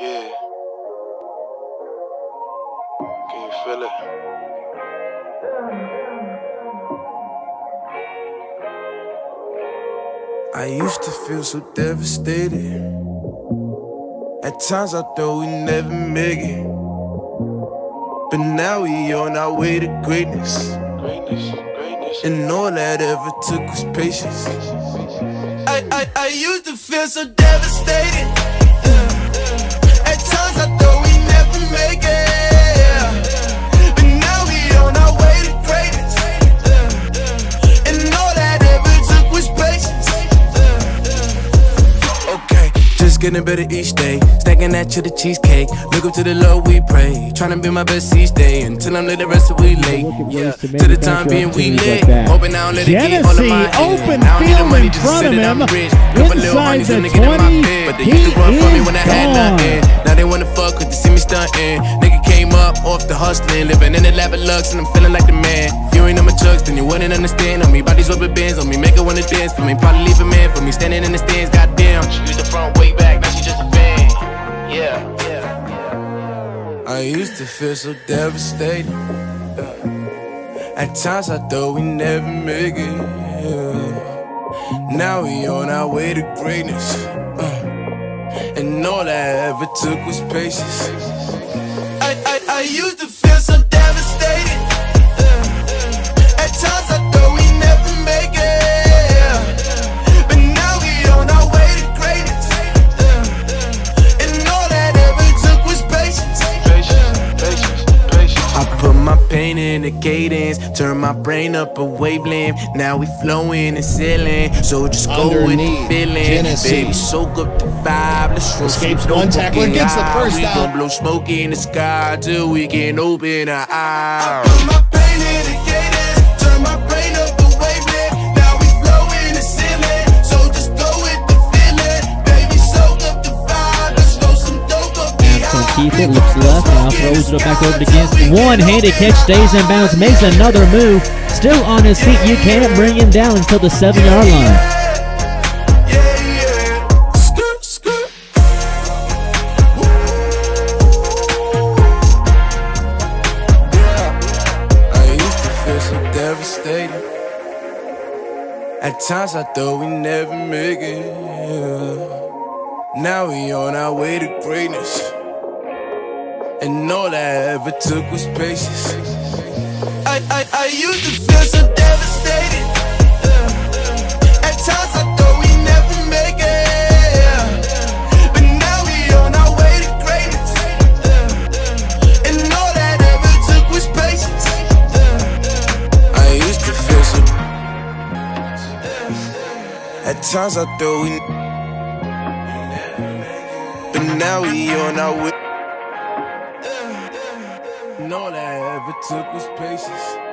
Yeah. Can you feel it? I used to feel so devastated. At times I thought we'd never make it. But now we on our way to greatness. Greatness, greatness. And all that ever took was patience. I, I, used to feel so devastated. Getting better each day. Stacking that to the cheesecake. Look up to the Lord, we pray. Trying to be my best each day until I'm lit the rest of we late. Looking Yeah, to to the time manufacture being we opportunities lit. like. Hoping I don't let it get all of my Genesy, head. open I don't field money in front to of sit I'm him. rich. Couple little Inside honeys the and they get in my 20. bed. But they He used to run for me is when I had gone. nothing. Now they wanna fuck cause they see me stunting. Nigga came up off the hustling, living in the lap of lux, and I'm feeling like the man. If you ain't on my chucks, then you wouldn't understand. On me, bodies rubber bands on me, make her wanna dance for me. Probably leave a man for me, standing in the stands. Goddamn, she used the front way back, I used to feel so devastated. Uh, At times I thought we'd never make it. yeah. Now we on our way to greatness. Uh, and all I ever took was patience. I, I, I used to my pain in a cadence, turn my brain up a wavelength. Now we flowing and sailing, so just go with the Underneath, feeling. Genesy. Baby, soak up the vibe. Let's roll Escapes some one dope, tackler, gets the high. first we out. gon' blow smoke in the sky till we can open our eyes. Keep it, looks left, now throws it back over to One-handed catch, stays in bounds, makes another move. Still on his feet, you can't bring him down until the seven yard line. Yeah, yeah. Yeah. At times I thought we never make it. Now we on our way to greatness. And all I ever took was patience. I, I, I used to feel so devastated. At times I thought we never make it. But now we on our way to greatness. And all ever took was patience. I used to feel so. At times I thought we. But now we on our way. And all I ever took was patience.